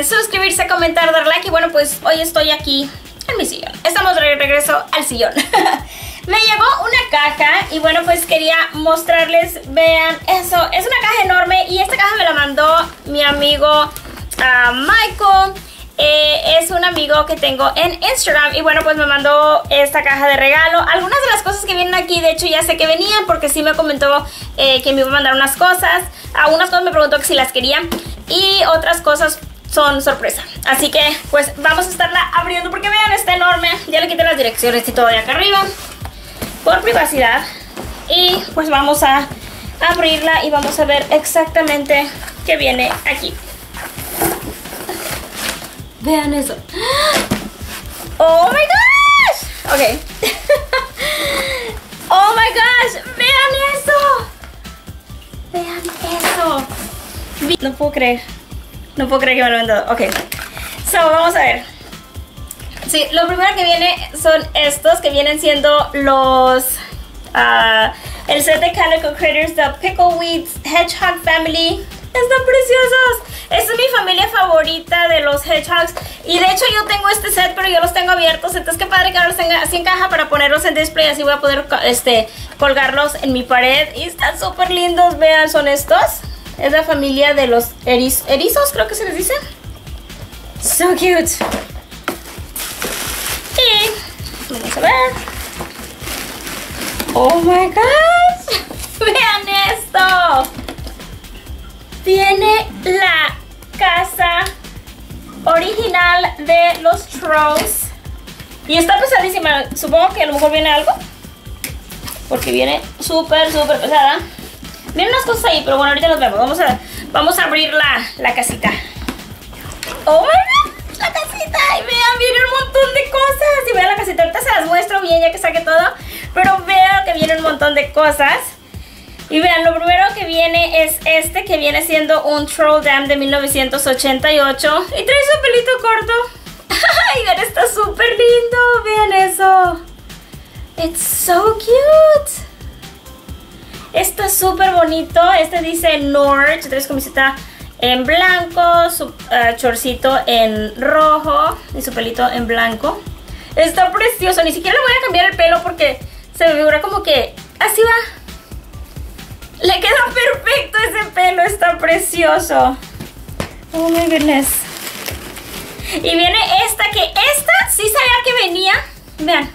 olviden suscribirse, comentar, dar like y bueno, pues hoy estoy aquí en mi sillón. Estamos de regreso al sillón. Me llegó una caja y bueno, pues quería mostrarles, vean eso, es una caja enorme y esta caja me la mandó mi amigo uh, Michael. Eh, es un amigo que tengo en Instagram y bueno pues me mandó esta caja de regalo algunas de las cosas que vienen aquí de hecho ya sé que venían porque sí me comentó eh, que me iba a mandar unas cosas algunas cosas me preguntó que si las quería y otras cosas son sorpresa así que pues vamos a estarla abriendo porque vean está enorme ya le quité las direcciones y todo de acá arriba por privacidad y pues vamos a abrirla y vamos a ver exactamente qué viene aquí Vean eso. ¡Oh, my gosh! Ok. ¡Oh, my gosh! ¡Vean eso! ¡Vean eso! No puedo creer. No puedo creer que me lo han dado. Ok. So, vamos a ver. Sí, lo primero que viene son estos que vienen siendo los... Uh, el set de Calico Critters, The Pickleweeds Hedgehog Family. Están preciosos. Esta es mi familia favorita de los hedgehogs. Y de hecho yo tengo este set, pero yo los tengo abiertos. Entonces qué padre que ahora los tenga así en caja para ponerlos en display. Así voy a poder este, colgarlos en mi pared. Y están súper lindos. Vean, son estos. Es la familia de los erizos, creo que se les dice. So cute. Y vamos a ver. Oh my gosh. Vean esto. Viene la casa original de los Trolls. Y está pesadísima. Supongo que a lo mejor viene algo. Porque viene súper, súper pesada. Vienen unas cosas ahí, pero bueno, ahorita los vemos. Vamos a, vamos a abrir la, la casita. ¡Oh, my God! La casita. Y vean, viene un montón de cosas. Y vean la casita. Ahorita se las muestro bien ya que saque todo. Pero vean que viene un montón de cosas. Y vean, lo primero que viene es este, que viene siendo un Troll Dam de 1988. Y trae su pelito corto. ¡Ay, vean, está súper lindo! Vean eso. It's so cute. Está súper bonito. Este dice Norge. Trae su camiseta en blanco, su uh, chorcito en rojo y su pelito en blanco. Está precioso. Ni siquiera le voy a cambiar el pelo porque se me figura como que así va le queda perfecto ese pelo, está precioso. Oh my goodness. Y viene esta, que esta sí sabía que venía. Vean,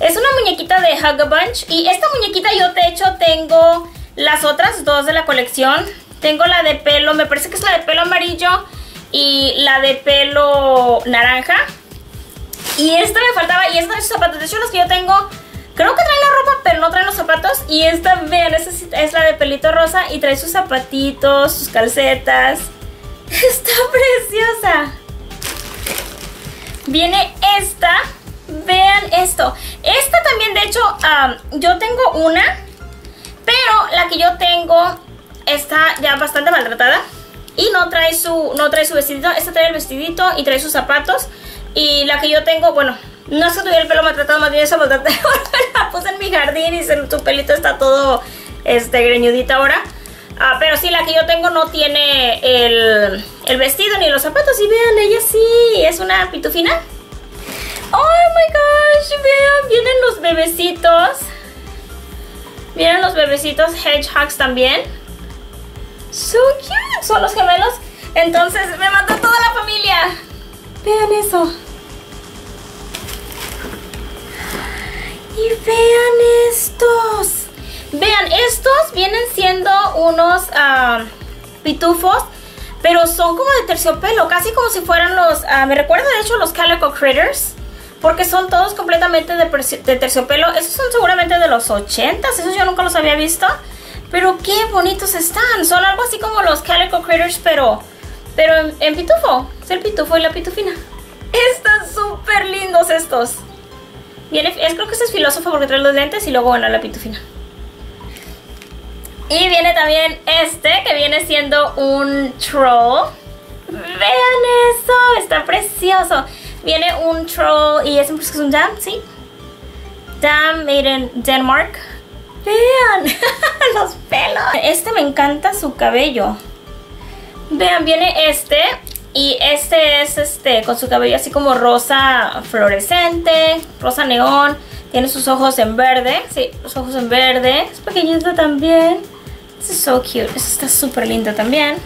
es una muñequita de Hug a Bunch. Y esta muñequita yo de hecho tengo las otras dos de la colección. Tengo la de pelo, me parece que es la de pelo amarillo y la de pelo naranja. Y esta me faltaba, y esta de sus zapatos. De hecho, las que yo tengo Creo que trae la ropa, pero no trae los zapatos. Y esta, vean, esta es la de pelito rosa y trae sus zapatitos, sus calcetas. Está preciosa. Viene esta. Vean esto. Esta también, de hecho, yo tengo una. Pero la que yo tengo está ya bastante maltratada. Y no trae su, no trae su vestidito. Esta trae el vestidito y trae sus zapatos. Y la que yo tengo, bueno, no se tuviera el pelo maltratado, más bien eso maltraté. la puse en mi jardín y su pelito está todo este, greñudito ahora. Ah, pero sí, la que yo tengo no tiene el, el, vestido ni los zapatos. Y vean, ella sí, es una pitufina. Oh my gosh, vean, vienen los bebecitos. Vienen los bebecitos hedgehogs también. So cute, son los gemelos. Entonces me mató toda la familia. Vean eso. Y vean estos. Vean, estos vienen siendo unos uh, pitufos, pero son como de terciopelo, casi como si fueran los, uh, me recuerda de hecho los Calico Critters, porque son todos completamente de, terciopelo. Esos son seguramente de los 80 esos yo nunca los había visto, pero qué bonitos están. Son algo así como los Calico Critters, pero, pero en, pitufo, es el pitufo y la pitufina. Están súper lindos estos. Es, creo que este es filósofo porque trae los lentes y luego, bueno, la pitufina. Y viene también este, que viene siendo un troll. Vean eso, está precioso. Viene un troll y es un, es un dam, ¿sí? Dam made in Denmark. Vean los pelos. Este me encanta su cabello. Vean, viene este Y este es este con su cabello así como rosa fluorescente, rosa neón. Tiene sus ojos en verde, sí, los ojos en verde. Es pequeñito también. This is so cute. Eso está súper lindo también.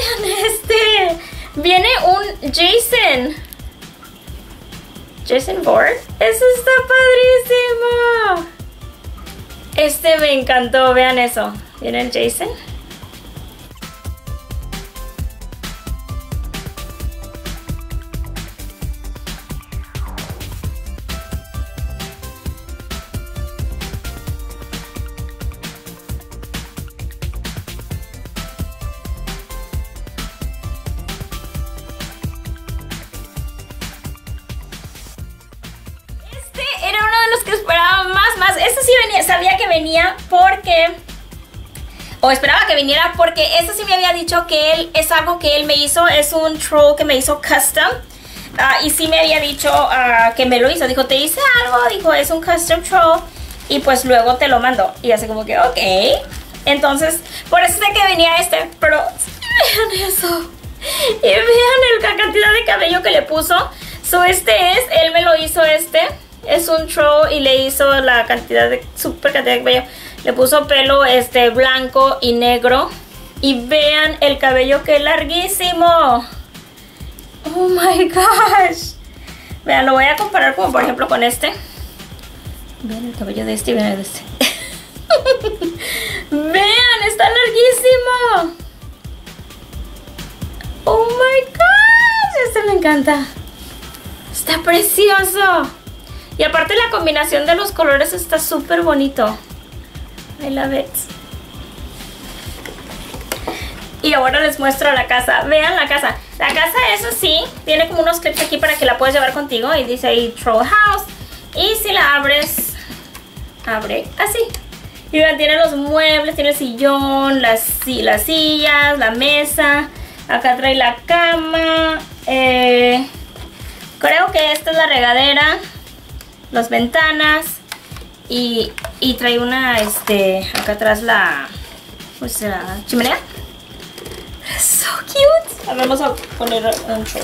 Vean este! Viene un Jason. Jason Bourne. ¡Eso está padrísimo! Este me encantó, vean eso. Viene el Jason. Esperaba más, más. Este sí venía, sabía que venía porque... O esperaba que viniera porque este sí me había dicho que él es algo que él me hizo. Es un troll que me hizo custom. Ah, y sí me había dicho ah, que me lo hizo. Dijo, te hice algo. Dijo, es un custom troll. Y pues luego te lo mandó. Y así como que, ok. Entonces, por eso sé que venía este. Pero vean eso. Y vean la cantidad de cabello que le puso. So, este es, él me lo hizo este. Es un troll y le hizo la cantidad de, super cantidad de cabello. Le puso pelo este blanco y negro. Y vean el cabello que es larguísimo. Oh my gosh. Vean, lo voy a comparar como por ejemplo con este. Vean el cabello de este y vean el de este. vean, está larguísimo. Oh my gosh, este me encanta. Está precioso. Y aparte la combinación de los colores está súper bonito. I love it. Y ahora les muestro la casa. Vean la casa. La casa, eso sí, tiene como unos clips aquí para que la puedas llevar contigo. Y dice ahí Troll House. Y si la abres, abre así. Y vean, tiene los muebles, tiene el sillón, las, las sillas, la mesa. Acá trae la cama. eh, creo que esta es la regadera. Las ventanas. Y, y trae una, este, acá atrás la, pues la chimenea. So cute. A vamos a poner un show.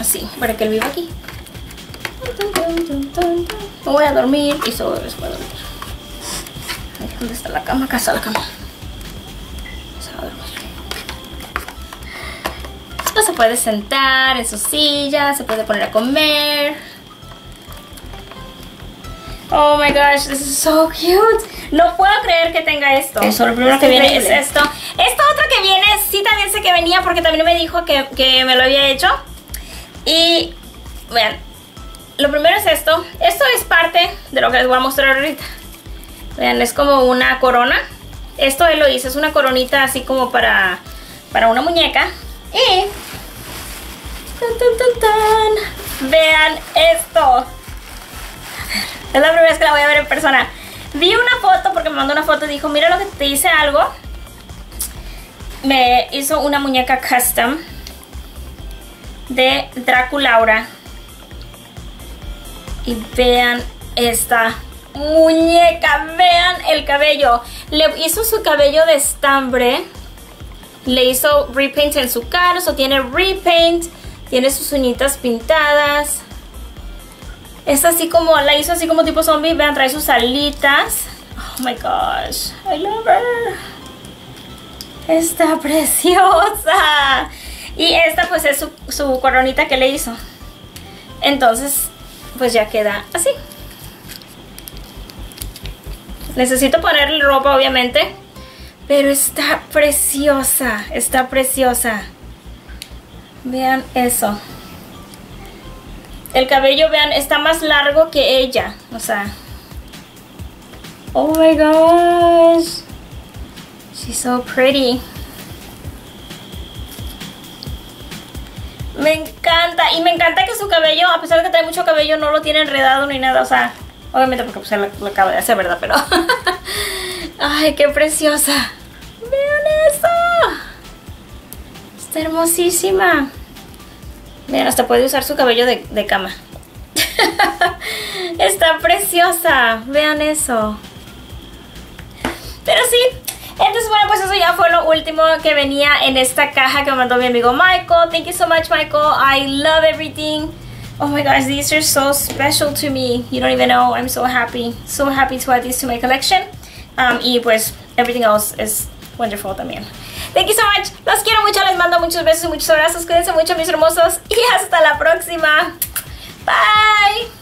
Así, para que él viva aquí. Me voy a dormir y solo a dormir. ¿Dónde está la cama? Acá está la cama. Puede sentar en su silla, se puede poner a comer. Oh my gosh, this is so cute. No puedo creer que tenga esto. Eso, lo primero que viene es esto. Esta otra que viene, sí también sé que venía porque también me dijo que, que me lo había hecho. Y vean, lo primero es esto. Esto es parte de lo que les voy a mostrar ahorita. Vean, es como una corona. Esto él lo hizo, es una coronita así como para, para una muñeca. Y... Tan, tan, tan. Vean esto. Es la primera vez que la voy a ver en persona. Vi una foto porque me mandó una foto y dijo, mira lo que te hice algo. Me hizo una muñeca custom de Draculaura. Y vean esta muñeca, vean el cabello. Le hizo su cabello de estambre. Le hizo repaint en su cara, o tiene repaint. Tiene sus uñitas pintadas. Es así como, la hizo así como tipo zombie. Vean, trae sus alitas. Oh my gosh, I love her. Está preciosa. Y esta pues es su, su coronita que le hizo. Entonces, pues ya queda así. Necesito ponerle ropa obviamente. Pero está preciosa, está preciosa. Vean eso. El cabello, vean, está más largo que ella. O sea. Oh my gosh. She's so pretty. Me encanta. Y me encanta que su cabello, a pesar de que trae mucho cabello, no lo tiene enredado ni nada. O sea, obviamente porque pues, lo, lo acaba de hacer, ¿verdad? Pero... Ay, qué preciosa. Vean eso. Está hermosísima. Vean, hasta puede usar su cabello de, de cama. Está preciosa. Vean eso. Pero sí, entonces, bueno, pues eso ya fue lo último que venía en esta caja que me mandó mi amigo Michael. Thank you so much, Michael. I love everything. Oh my gosh, these are so special to me. You don't even know. I'm so happy. So happy to add these to my collection. Um, y pues, everything else is wonderful también. Thank you so much. Los quiero mucho. Les mando muchos besos y muchos abrazos. Cuídense mucho, mis hermosos. Y hasta la próxima. Bye.